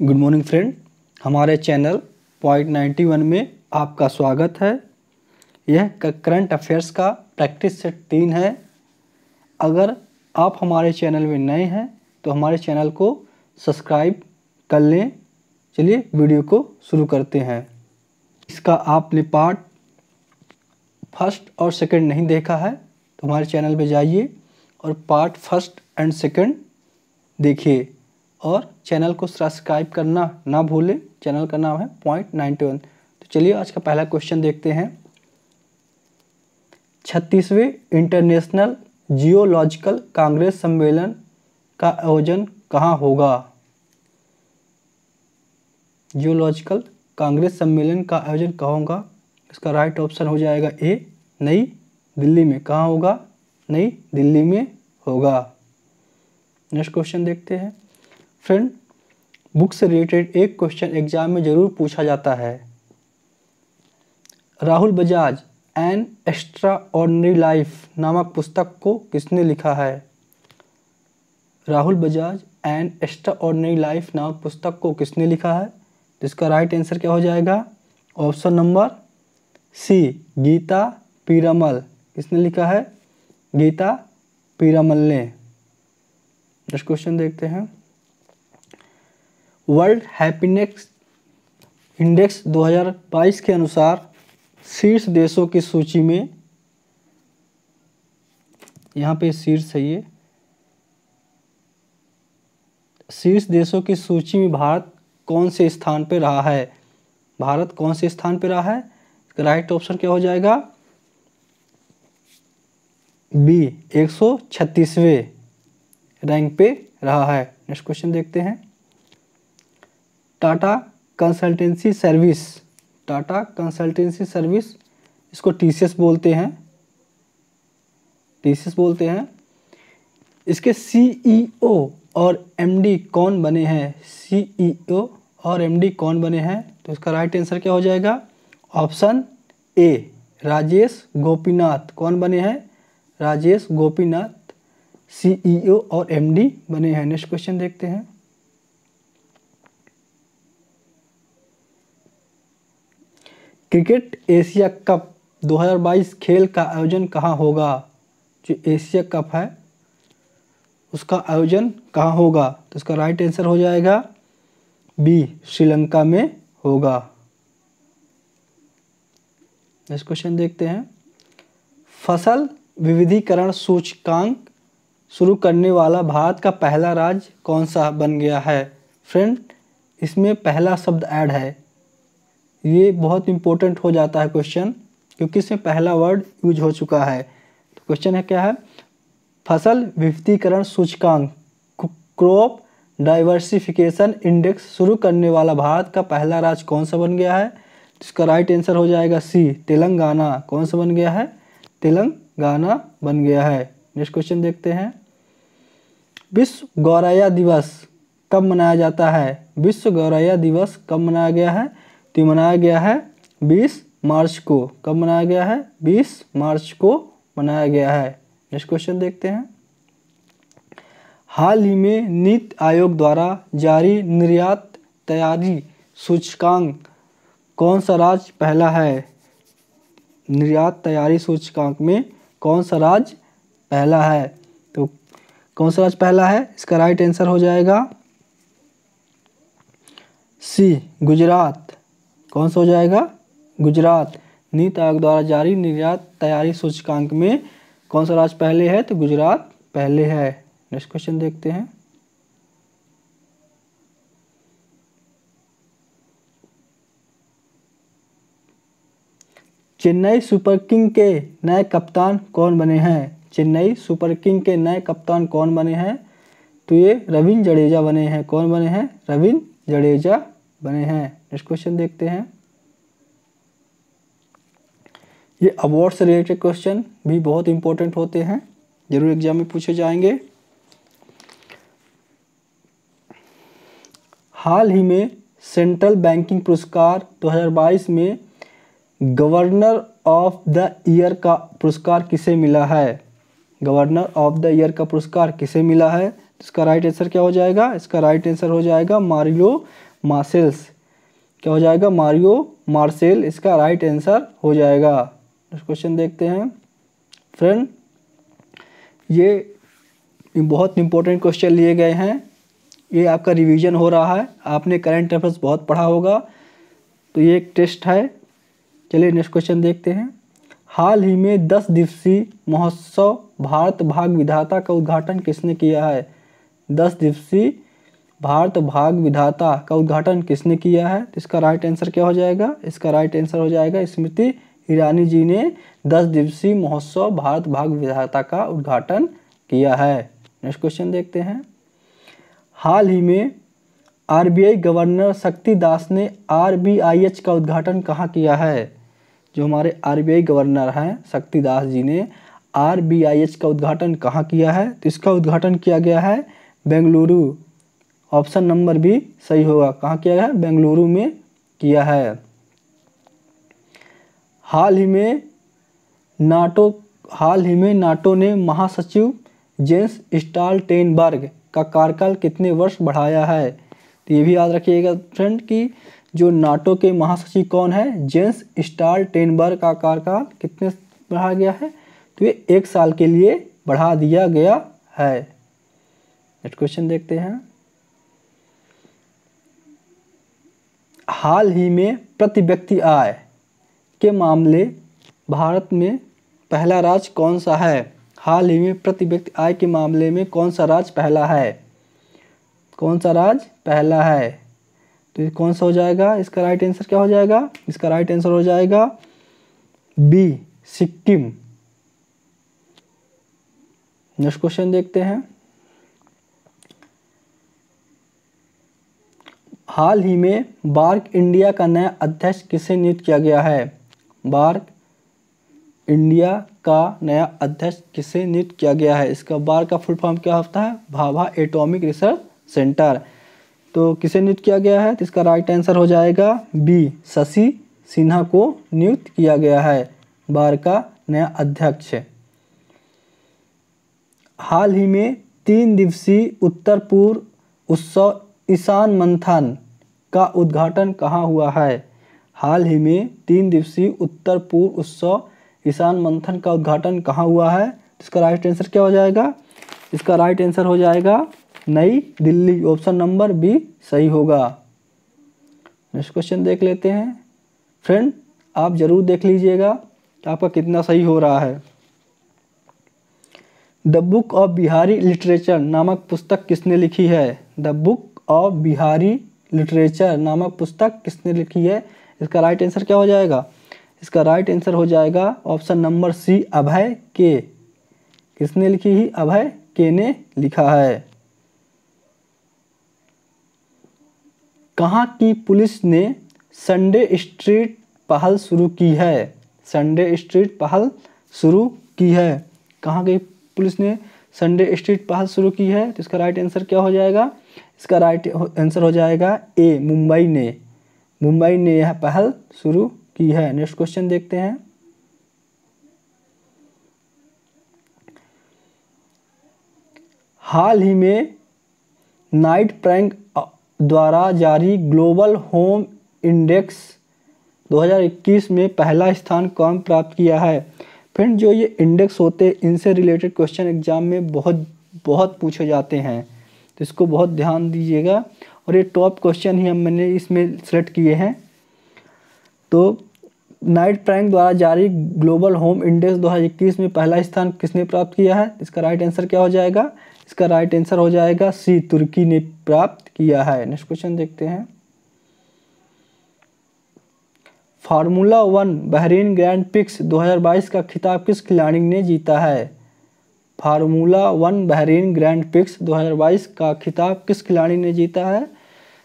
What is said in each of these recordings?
Good morning friend हमारे channel point ninety one में आपका स्वागत है। यह करंट अफेयर्स का प्रैक्टिस सेट तीन है। अगर आप हमारे चैनल में नए हैं तो हमारे चैनल को सब्सक्राइब कर लें। चलिए वीडियो को शुरू करते हैं। इसका आपने पार्ट फ़र्स्ट और सेकंड नहीं देखा है तो हमारे चैनल पे जाइए और पार्ट फ़र्स्ट एंड सेकंड देखिए। और चैनल को सब्सक्राइब करना ना भूलें। चैनल का नाम है पॉइंट नाइन्टी वन। तो चलिए आज का पहला क्वेश्चन देखते हैं। छत्तीसवें इंटरनेशनल जियोलॉजिकल कांग्रेस सम्मेलन का आयोजन कहाँ होगा? जियोलॉजिकल कांग्रेस सम्मेलन का आयोजन कहाँ होगा? इसका राइट ऑप्शन हो जाएगा ए, नई दिल्ली में। कहाँ होगा? नई दिल्ली में होगा। नेक्स्ट क्वेश्चन देखते हैं। फ्रेंड बुक से रिलेटेड एक क्वेश्चन एग्ज़ाम में ज़रूर पूछा जाता है। Rahul Bajaj an extraordinary life नामक पुस्तक को किसने लिखा है? Rahul Bajaj an extraordinary life नामक पुस्तक को किसने लिखा है? तो इसका राइट आंसर क्या हो जाएगा? Option number C Geeta Piramal. किसने लिखा है? गीता पीरामल ने। नेक्स्ट क्वेश्चन देखते हैं। वर्ल्ड हैप्पीनेस इंडेक्स 2022 के अनुसार शीर्ष देशों की सूची में, यहाँ पे शीर्ष है ये, शीर्ष देशों की सूची में भारत कौन से स्थान पे रहा है? भारत कौन से स्थान पे रहा है? राइट ऑप्शन क्या हो जाएगा? बी, एक सौ छत्तीसवें रैंक पे रहा है। नेक्स्ट क्वेश्चन देखते हैं। Tata consultancy service, Tata consultancy service, इसको टीसीएस बोलते हैं, टीसीएस बोलते हैं। इसके सीईओ और एमडी कौन बने हैं? सीईओ और एमडी कौन बने हैं? तो इसका राइट आंसर क्या हो जाएगा? Option A Rajesh Gopinath. कौन बने हैं? राजेश गोपीनाथ सीईओ और एमडी बने हैं। नेक्स्ट क्वेश्चन देखते हैं। क्रिकेट एशिया कप 2022 खेल का आयोजन कहाँ होगा? जो एशिया कप है, उसका आयोजन कहाँ होगा? तो इसका राइट आंसर हो जाएगा बी श्रीलंका में होगा। नेक्स्ट क्वेश्चन देखते हैं। फ़सल विविधीकरण सूचकांक शुरू करने वाला भारत का पहला राज्य कौन सा बन गया है? फ्रेंड इसमें पहला शब्द ऐड है। ये बहुत इंपॉर्टेंट हो जाता है क्वेश्चन क्योंकि इसमें पहला वर्ड यूज़ हो चुका है। तो क्वेश्चन है क्या है? फ़सल विविधीकरण सूचकांक क्रॉप डाइवर्सिफिकेशन इंडेक्स शुरू करने वाला भारत का पहला राज्य कौन सा बन गया है? इसका राइट आंसर हो जाएगा सी तेलंगाना। कौन सा बन गया है? तेलंगाना बन गया है। नेक्स्ट क्वेश्चन देखते हैं। विश्व गौरैया दिवस कब मनाया जाता है? विश्व गौरैया दिवस कब मनाया गया है? तो मनाया गया है 20 मार्च को। कब मनाया गया है? 20 मार्च को मनाया गया है। नेक्स्ट क्वेश्चन देखते हैं। हाल ही में नीति आयोग द्वारा जारी निर्यात तैयारी सूचकांक कौन सा राज्य पहला है? निर्यात तैयारी सूचकांक में कौन सा राज्य पहला है? तो कौन सा राज्य पहला है? इसका राइट आंसर हो जाएगा सी, गुजरात। कौन सा हो जाएगा? गुजरात। नीति आयोग द्वारा जारी निर्यात तैयारी सूचकांक में कौन सा राज्य पहले है? तो गुजरात पहले है। नेक्स्ट क्वेश्चन देखते हैं। चेन्नई सुपर किंग के नए कप्तान कौन बने हैं? चेन्नई सुपर किंग के नए कप्तान कौन बने हैं? तो ये रविंद्र जडेजा बने हैं। कौन बने हैं? रविंद्र जडेजा। बने हैं। नेक्स्ट क्वेश्चन देखते हैं। ये अवार्ड से रिलेटेड क्वेश्चन भी बहुत इंपॉर्टेंट होते हैं। ज़रूर एग्ज़ाम में पूछे जाएँगे। हाल ही में सेंट्रल बैंकिंग पुरस्कार 2022 में गवर्नर ऑफ़ द ईयर का पुरस्कार किसे मिला है? गवर्नर ऑफ़ द ईयर का पुरस्कार किसे मिला है? इसका राइट आंसर क्या हो जाएगा? इसका राइट आंसर हो जाएगा मारियो मार्सेल्स क्या हो जाएगा? मारियो मार्सेल इसका राइट आंसर हो जाएगा। नेक्स्ट क्वेश्चन देखते हैं। फ्रेंड ये बहुत इंपॉर्टेंट क्वेश्चन लिए गए हैं। ये आपका रिवीजन हो रहा है। आपने करंट अफेयर्स बहुत पढ़ा होगा। तो ये एक टेस्ट है। चलिए नेक्स्ट क्वेश्चन देखते हैं। हाल ही में दस दिवसीय महोत्सव भारत भाग विधाता का उद्घाटन किसने किया है? दस दिवसीय भारत भाग विधाता का उद्घाटन किसने किया है? तो इसका राइट आंसर क्या हो जाएगा? इसका राइट आंसर हो जाएगा स्मृति ईरानी जी ने दस दिवसीय महोत्सव भारत भाग विधाता का उद्घाटन किया है। नेक्स्ट क्वेश्चन देखते हैं। हाल ही में आरबीआई गवर्नर शक्ति दास ने आरबीआईएच का उद्घाटन कहाँ किया है? जो हमारे आरबीआई गवर्नर हैं, शक्ति दास जी ने आरबीआईएच का उद्घाटन कहाँ किया है? तो इसका उद्घाटन किया गया है बेंगलुरु। ऑप्शन नंबर भी सही होगा। कहाँ किया है बेंगलुरु में किया है। हाल ही में नाटो, हाल ही में नाटो ने महासचिव जेंस स्टाल टेनबर्ग का कार्यकाल कितने वर्ष बढ़ाया है? तो ये भी याद रखिएगा फ्रेंड कि जो नाटो के महासचिव कौन है? जेंस स्टाल टेनबर्ग का कार्यकाल कितने बढ़ाया गया है? तो ये एक साल के लिए बढ़ा दिया गया है। नेक्स्ट क्वेश्चन देखते हैं। हाल ही में प्रति व्यक्ति आय के मामले भारत में पहला राज्य कौन सा है? हाल ही में प्रति व्यक्ति आय के मामले में कौन सा राज्य पहला है? कौन सा राज्य पहला है? तो ये कौन सा हो जाएगा? इसका राइट आंसर क्या हो जाएगा? इसका राइट आंसर हो जाएगा बी सिक्किम। नेक्स्ट क्वेश्चन देखते हैं। हाल ही में बार्क इंडिया का नया अध्यक्ष किसे नियुक्त किया गया है? बार्क इंडिया का नया अध्यक्ष किसे नियुक्त किया गया है? इसका बार का फुल फॉर्म क्या होता है? Bhabha atomic research centre. तो किसे नियुक्त किया गया है? तो इसका राइट आंसर हो जाएगा बी, शशि सिन्हा को नियुक्त किया गया है। बार का नया अध्यक्ष। हाल ही में तीन दिवसीय उत्तर पूर्व उत्सव ईशान मंथन का उद्घाटन कहाँ हुआ है? हाल ही में तीन दिवसीय उत्तर पूर्व उत्सव किसान मंथन का उद्घाटन कहाँ हुआ है? इसका राइट आंसर क्या हो जाएगा? इसका राइट आंसर हो जाएगा, नई दिल्ली ऑप्शन नंबर बी सही होगा। नेक्स्ट क्वेश्चन देख लेते हैं। फ्रेंड आप ज़रूर देख लीजिएगा कि आपका कितना सही हो रहा है। The book of Bihari literature नामक पुस्तक किसने लिखी है? The book of Bihari literature नामक पुस्तक किसने लिखी है? इसका राइट आंसर क्या हो जाएगा? इसका राइट आंसर हो जाएगा ऑप्शन नंबर सी अभय के किसने लिखी ही? अभय के ने लिखा है। कहाँ की पुलिस ने संडे स्ट्रीट पहल शुरू की है? संडे स्ट्रीट पहल शुरू की है। कहाँ की पुलिस ने संडे स्ट्रीट पहल शुरू की है? तो इसका राइट आंसर क्या हो जाएगा? इसका राइट आंसर हो जाएगा ए मुंबई ने। मुंबई ने यह पहल शुरू की है। नेक्स्ट क्वेश्चन देखते हैं। हाल ही में नाइट प्रैंक द्वारा जारी ग्लोबल होम इंडेक्स 2021 में पहला स्थान कौन प्राप्त किया है? फ्रेंड जो ये इंडेक्स होते हैं, इनसे रिलेटेड क्वेश्चन एग्ज़ाम में बहुत बहुत पूछे जाते हैं। तो इसको बहुत ध्यान दीजिएगा। और ये टॉप क्वेश्चन ही हम मैंने इसमें सेलेक्ट किए हैं। तो नाइट प्रैंक द्वारा जारी ग्लोबल होम इंडेक्स 2021 में पहला स्थान किसने प्राप्त किया है? इसका राइट आंसर क्या हो जाएगा? इसका राइट आंसर हो जाएगा सी तुर्की ने प्राप्त किया है। नेक्स्ट क्वेश्चन देखते हैं। Formula one Bahrain grand prix 2022 का खिताब किस खिलाड़ी ने जीता है? Formula one Bahrain grand prix 2022 का खिताब किस खिलाड़ी ने जीता है?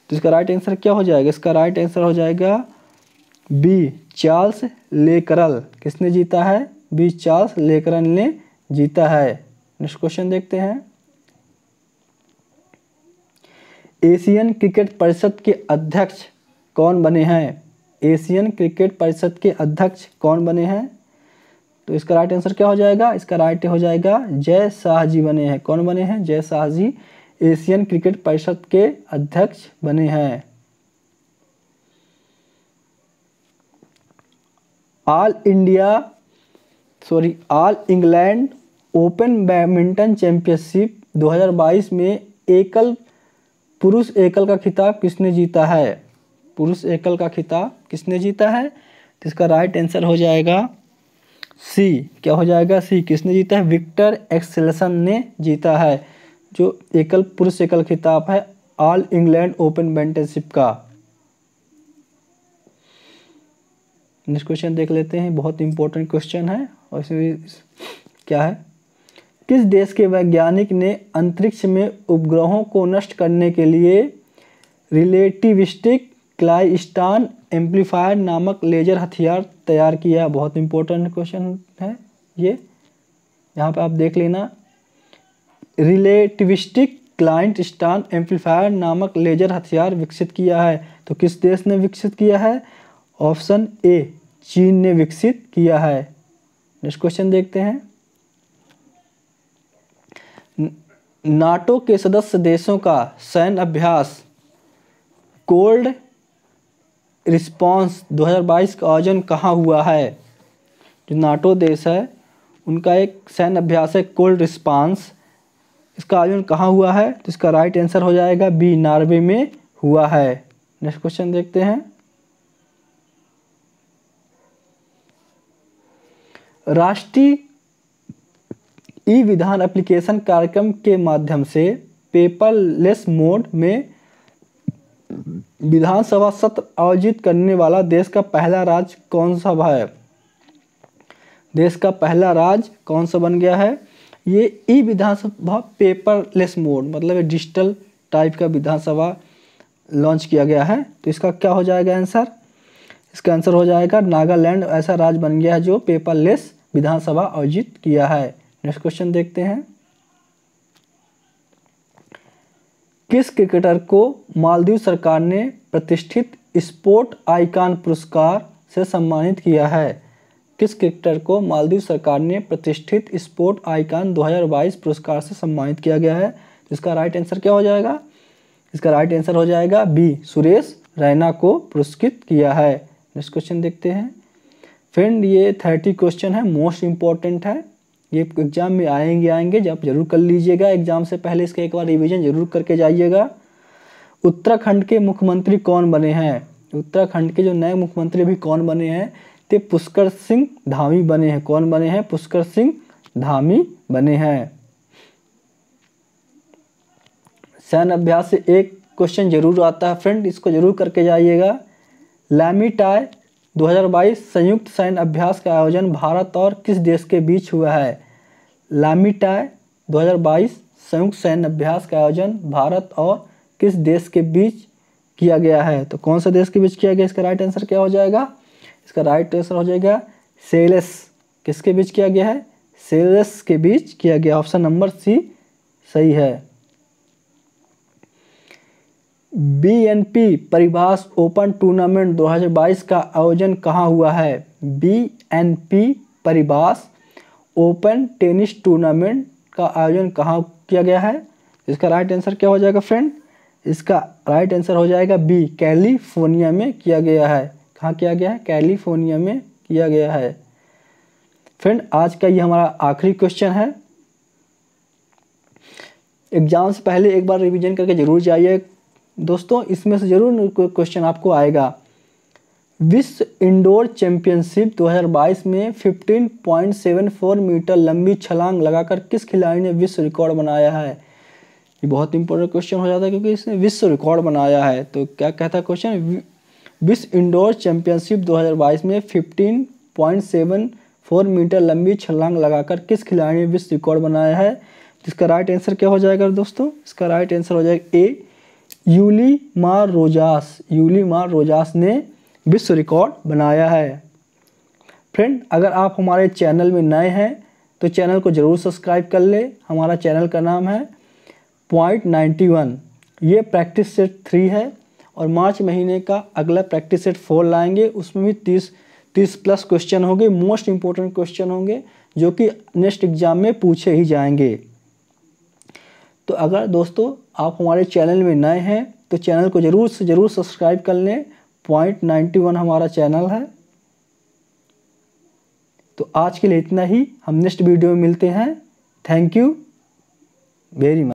तो इसका राइट आंसर क्या हो जाएगा? इसका राइट आंसर हो जाएगा बी चार्ल्स लेकरल किसने जीता है? बी चार्ल्स लेकरल ने जीता है। नेक्स्ट क्वेश्चन देखते हैं। एशियन क्रिकेट परिषद के अध्यक्ष कौन बने हैं? एशियन क्रिकेट परिषद के अध्यक्ष कौन बने हैं? तो इसका राइट आंसर क्या हो जाएगा? इसका राइट हो जाएगा जय शाह जी बने हैं। कौन बने हैं? जय शाह जी एशियन क्रिकेट परिषद के अध्यक्ष बने हैं। All India sorry all England open badminton championship 2022 में एकल, पुरुष एकल का खिताब किसने जीता है? पुरुष एकल का खिताब किसने जीता है? तो इसका राइट आंसर हो जाएगा सी, क्या हो जाएगा? सी, किसने जीता है? विक्टर एक्सेलसन ने जीता है, जो एकल, पुरुष एकल खिताब है, ऑल इंग्लैंड ओपन बैडमिंटनशिप का। नेक्स्ट क्वेश्चन देख लेते हैं, बहुत इंपॉर्टेंट क्वेश्चन है, और इसमें क्या है? किस देश के वैज्ञानिक ने अंतरिक्ष में उपग्रहों को नष्ट करने के लिए रिलेटिविस्टिक क्लाइस्टान एम्पलीफायर नामक लेजर हथियार तैयार किया बहुत इंपॉर्टेंट क्वेश्चन है ये। यहाँ पे आप देख लेना। रिलेटिविस्टिक क्लाइंट स्टान एम्पलीफायर नामक लेजर हथियार विकसित किया है। तो किस देश ने विकसित किया है? ऑप्शन ए, चीन ने विकसित किया है। नेक्स्ट क्वेश्चन देखते हैं। नाटो के सदस्य देशों का सैन्य अभ्यास। कोल्ड रिस्पांस 2022 का आयोजन कहाँ हुआ है? जो नाटो देश है, उनका एक सैन्य अभ्यास है, कोल्ड रिस्पांस। इसका आयोजन कहाँ हुआ है? तो इसका राइट आंसर हो जाएगा बी, नॉर्वे में हुआ है। नेक्स्ट क्वेश्चन देखते हैं। राष्ट्रीय ई विधान एप्लीकेशन कार्यक्रम के माध्यम से पेपरलेस मोड में विधानसभा सत्र आयोजित करने वाला देश का पहला राज्य कौन सा है? देश का पहला राज्य कौन सा बन गया है? ये ई विधानसभा पेपरलेस मोड मतलब डिजिटल टाइप का विधानसभा लॉन्च किया गया है। तो इसका क्या हो जाएगा आंसर? इसका आंसर हो जाएगा, नागालैंड ऐसा राज्य बन गया है जो पेपरलेस विधानसभा आयोजित किया है। नेक्स्ट क्वेश्चन देखते हैं। किस क्रिकेटर को मालदीव सरकार ने प्रतिष्ठित स्पोर्ट आइकान पुरस्कार से सम्मानित किया है? किस क्रिकेटर को मालदीव सरकार ने प्रतिष्ठित स्पोर्ट आइकान 2022 पुरस्कार से सम्मानित किया गया है? इसका राइट आंसर क्या हो जाएगा? इसका राइट आंसर हो जाएगा बी सुरेश रैना को पुरस्कृत किया है। नेक्स्ट क्वेश्चन देखते हैं। फ्रेंड ये थर्टी क्वेश्चन है मोस्ट इंपॉर्टेंट है। ये एग्ज़ाम में आएँगे आएँगे, जब ज़रूर कर लीजिएगा। एग्ज़ाम से पहले इसका एक बार रिवीजन ज़रूर करके जाइएगा। उत्तराखंड के मुख्यमंत्री कौन बने हैं? उत्तराखंड के जो नए मुख्यमंत्री अभी कौन बने हैं? ते पुष्कर सिंह धामी बने हैं। कौन बने हैं? पुष्कर सिंह धामी बने हैं। सैन्य अभ्यास से एक क्वेश्चन ज़रूर आता है फ्रेंड इसको ज़रूर करके जाइएगा। लैमिटाई 2022 संयुक्त सैन्य अभ्यास का आयोजन भारत और किस देश के बीच हुआ है? लामिटाई 2022 संयुक्त सैन्य अभ्यास का आयोजन भारत और किस देश के बीच किया गया है? तो कौन सा देश के बीच किया गया? इसका राइट आंसर क्या हो जाएगा? इसका राइट आंसर हो जाएगा सेलेस। किसके बीच किया गया है? सेलेस के बीच किया गया। ऑप्शन नंबर सी सही है। बीएनपी परिभाष ओपन टूर्नामेंट 2022 का आयोजन कहाँ हुआ है? BNP Paribas open tennis tournament का आयोजन कहाँ किया गया है? इसका राइट आंसर क्या हो जाएगा फ्रेंड इसका राइट आंसर हो जाएगा बी कैलिफ़ोर्निया में किया गया है। कहाँ किया गया है? कैलिफ़ोर्निया में किया गया है। फ्रेंड आज का ये हमारा आखिरी क्वेश्चन है। एग्ज़ाम से पहले एक बार रिवीजन करके ज़रूर जाइए। दोस्तों, इसमें से ज़रूर क्वेश्चन आपको आएगा। विश्व इंडोर चैंपियनशिप 2022 में 15.74 मीटर लंबी छलांग लगाकर किस खिलाड़ी ने विश्व रिकॉर्ड बनाया है? ये बहुत इंपॉर्टेंट क्वेश्चन हो जाता है क्योंकि इसने विश्व रिकॉर्ड बनाया है। तो क्या कहता है क्वेश्चन विश्व इंडोर चैंपियनशिप 2022 में 15.74 मीटर लंबी छलांग लगाकर किस खिलाड़ी ने विश्व रिकॉर्ड बनाया है? इसका राइट आंसर क्या हो जाएगा दोस्तों? इसका राइट आंसर हो जाएगा ए यूली मार रोजास यूली मार रोजास ने विश्व रिकॉर्ड बनाया है। फ्रेंड, अगर आप हमारे चैनल में नए हैं तो चैनल को ज़रूर सब्सक्राइब कर ले। हमारा चैनल का नाम है पॉइंट नाइन्टी वन। ये प्रैक्टिस सेट थ्री है और मार्च महीने का अगला प्रैक्टिस सेट फोर लाएँगे। उसमें भी तीस तीस प्लस क्वेश्चन होंगे, मोस्ट इम्पोर्टेंट क्वेश्चन होंगे, जो कि नेक्स्ट एग्ज़ाम में पूछे ही जाएँगे। तो अगर दोस्तों आप हमारे चैनल में नए हैं तो चैनल को ज़रूर से ज़रूर सब्सक्राइब कर लें। पॉइंट नाइन्टी वन हमारा चैनल है। तो आज के लिए इतना ही। हम नेक्स्ट वीडियो में मिलते हैं। Thank you very much.